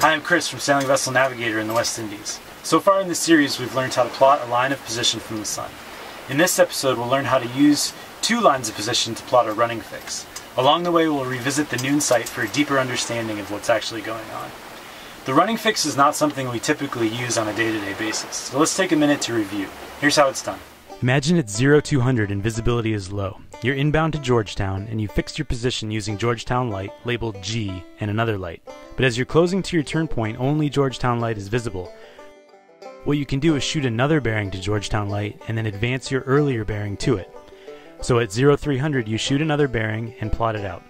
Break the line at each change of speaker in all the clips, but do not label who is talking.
Hi, I'm Chris from Sailing Vessel Navigator in the West Indies. So far in this series, we've learned how to plot a line of position from the sun. In this episode, we'll learn how to use two lines of position to plot a running fix. Along the way, we'll revisit the noon sight for a deeper understanding of what's actually going on. The running fix is not something we typically use on a day-to-day basis, so let's take a minute to review. Here's how it's done. Imagine it's 0200 and visibility is low. You're inbound to Georgetown and you fixed your position using Georgetown light labeled G and another light. But as you're closing to your turn point, only Georgetown light is visible. What you can do is shoot another bearing to Georgetown light and then advance your earlier bearing to it. So at 0300 you shoot another bearing and plot it out.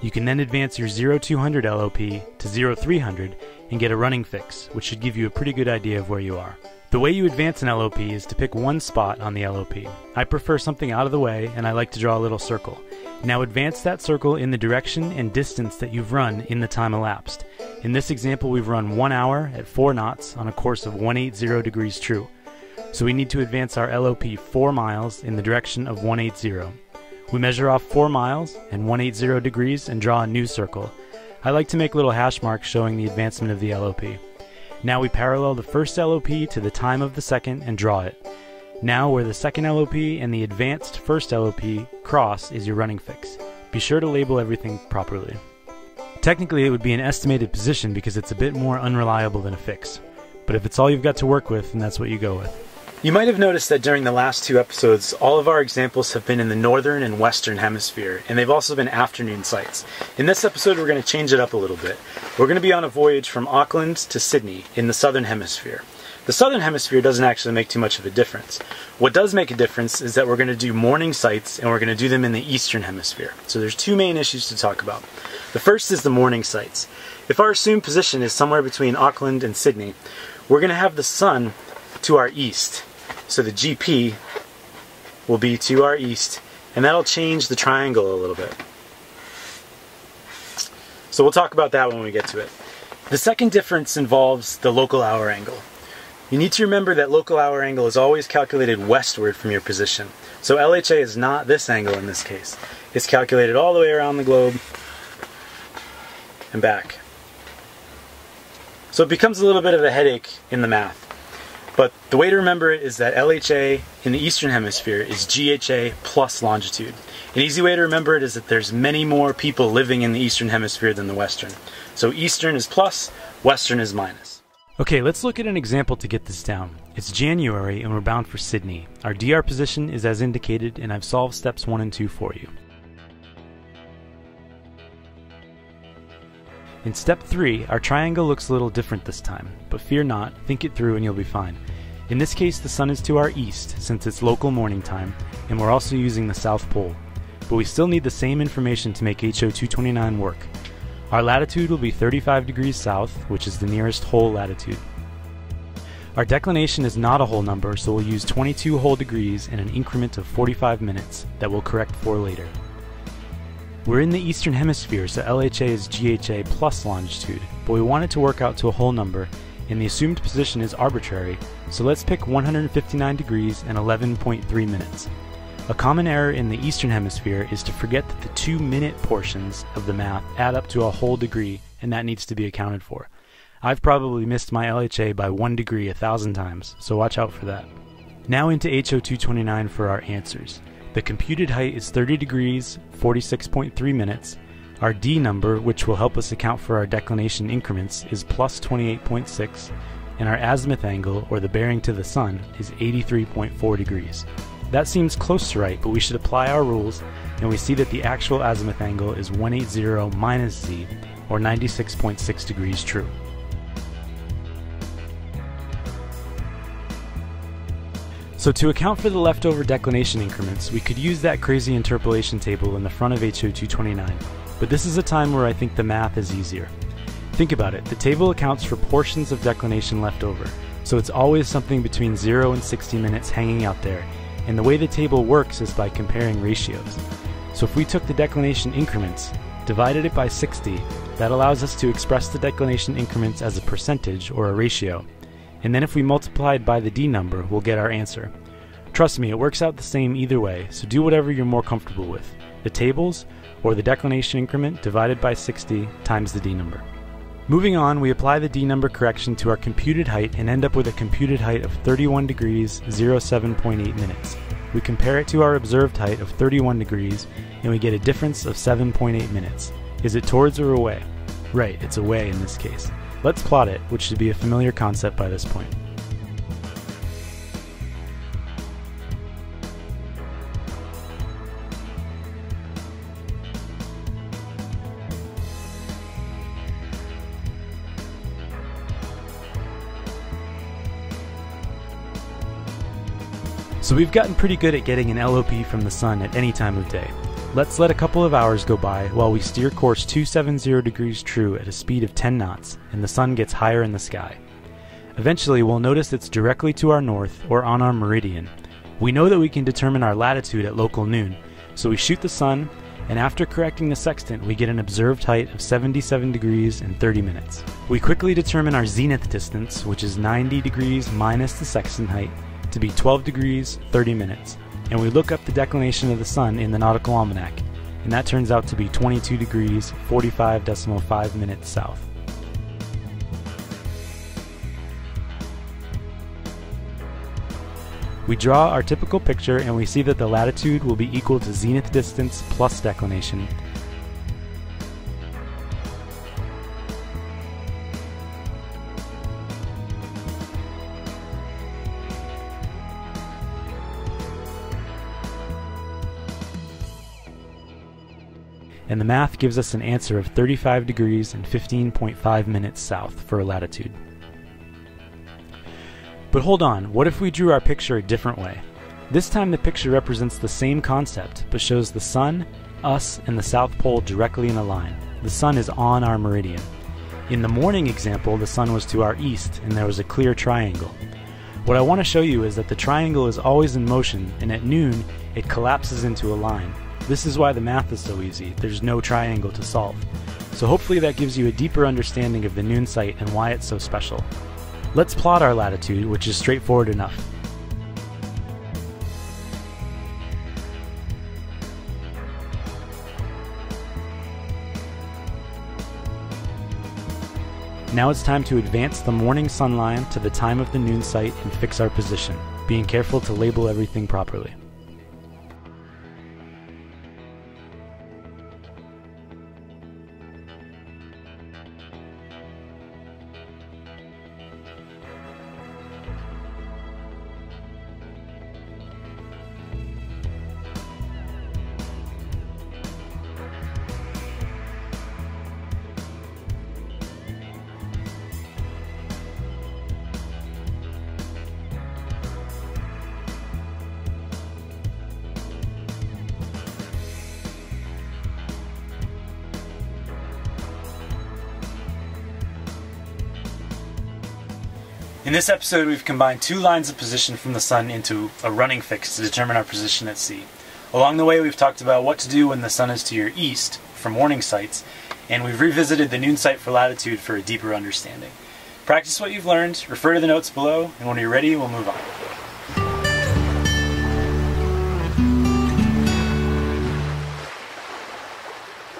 You can then advance your 0200 LOP to 0300 and get a running fix, which should give you a pretty good idea of where you are. The way you advance an LOP is to pick one spot on the LOP. I prefer something out of the way and I like to draw a little circle. Now advance that circle in the direction and distance that you've run in the time elapsed. In this example we've run 1 hour at 4 knots on a course of 180 degrees true. So we need to advance our LOP 4 miles in the direction of 180. We measure off 4 miles and 180 degrees and draw a new circle. I like to make little hash marks showing the advancement of the LOP. Now we parallel the first LOP to the time of the second and draw it. Now where the second LOP and the advanced first LOP cross is your running fix. Be sure to label everything properly. Technically it would be an estimated position because it's a bit more unreliable than a fix. But if it's all you've got to work with, then that's what you go with. You might have noticed that during the last two episodes, all of our examples have been in the northern and western hemisphere, and they've also been afternoon sights. In this episode, we're going to change it up a little bit. We're going to be on a voyage from Auckland to Sydney in the southern hemisphere. The southern hemisphere doesn't actually make too much of a difference. What does make a difference is that we're going to do morning sights and we're going to do them in the eastern hemisphere. So there's two main issues to talk about. The first is the morning sights. If our assumed position is somewhere between Auckland and Sydney, we're going to have the sun to our east so the GP will be to our east, and that'll change the triangle a little bit. So we'll talk about that when we get to it. The second difference involves the local hour angle. You need to remember that local hour angle is always calculated westward from your position. So LHA is not this angle in this case. It's calculated all the way around the globe and back. So it becomes a little bit of a headache in the math. But the way to remember it is that LHA in the eastern hemisphere is GHA plus longitude. An easy way to remember it is that there's many more people living in the eastern hemisphere than the western. So eastern is plus, western is minus. Okay, let's look at an example to get this down. It's January and we're bound for Sydney. Our DR position is as indicated and I've solved steps 1 and 2 for you. In step 3, our triangle looks a little different this time, but fear not, think it through and you'll be fine. In this case the sun is to our east since it's local morning time, and we're also using the south pole. But we still need the same information to make HO229 work. Our latitude will be 35 degrees south, which is the nearest whole latitude. Our declination is not a whole number, so we'll use 22 whole degrees in an increment of 45 minutes that we'll correct for later. We're in the eastern hemisphere, so LHA is GHA plus longitude, but we want it to work out to a whole number, and the assumed position is arbitrary, so let's pick 159 degrees and 11.3 minutes. A common error in the eastern hemisphere is to forget that the two minute portions of the math add up to a whole degree, and that needs to be accounted for. I've probably missed my LHA by one degree a thousand times, so watch out for that. Now into HO229 for our answers. The computed height is 30 degrees, 46.3 minutes. Our D number, which will help us account for our declination increments, is plus 28.6, and our azimuth angle, or the bearing to the sun, is 83.4 degrees. That seems close to right, but we should apply our rules, and we see that the actual azimuth angle is 180 minus z, or 96.6 degrees true. So to account for the leftover declination increments, we could use that crazy interpolation table in the front of HO229, but this is a time where I think the math is easier. Think about it, the table accounts for portions of declination left over, so it's always something between 0 and 60 minutes hanging out there, and the way the table works is by comparing ratios. So if we took the declination increments, divided it by 60, that allows us to express the declination increments as a percentage or a ratio, and then if we multiply it by the d number, we'll get our answer. Trust me, it works out the same either way, so do whatever you're more comfortable with the tables or the declination increment divided by 60 times the d number. Moving on, we apply the d number correction to our computed height and end up with a computed height of 31 degrees 07.8 minutes. We compare it to our observed height of 31 degrees and we get a difference of 7.8 minutes. Is it towards or away? Right, it's away in this case. Let's plot it, which should be a familiar concept by this point. So we've gotten pretty good at getting an LOP from the sun at any time of day. Let's let a couple of hours go by while we steer course 270 degrees true at a speed of 10 knots and the sun gets higher in the sky. Eventually we'll notice it's directly to our north or on our meridian. We know that we can determine our latitude at local noon, so we shoot the sun and after correcting the sextant we get an observed height of 77 degrees and 30 minutes. We quickly determine our zenith distance, which is 90 degrees minus the sextant height, to be 12 degrees 30 minutes, and we look up the declination of the sun in the nautical almanac, and that turns out to be 22 degrees 45 decimal 5 minutes south. We draw our typical picture and we see that the latitude will be equal to zenith distance plus declination, and the math gives us an answer of 35 degrees and 15.5 minutes south for latitude. But hold on, what if we drew our picture a different way? This time the picture represents the same concept, but shows the sun, us, and the South Pole directly in a line. The sun is on our meridian. In the morning example, the sun was to our east, and there was a clear triangle. What I want to show you is that the triangle is always in motion, and at noon, it collapses into a line. This is why the math is so easy. There's no triangle to solve. So hopefully that gives you a deeper understanding of the noon sight and why it's so special. Let's plot our latitude, which is straightforward enough. Now it's time to advance the morning sunline to the time of the noon sight and fix our position, being careful to label everything properly. In this episode, we've combined two lines of position from the sun into a running fix to determine our position at sea. Along the way, we've talked about what to do when the sun is to your east for morning sights, and we've revisited the noon sight for latitude for a deeper understanding. Practice what you've learned, refer to the notes below, and when you're ready, we'll move on.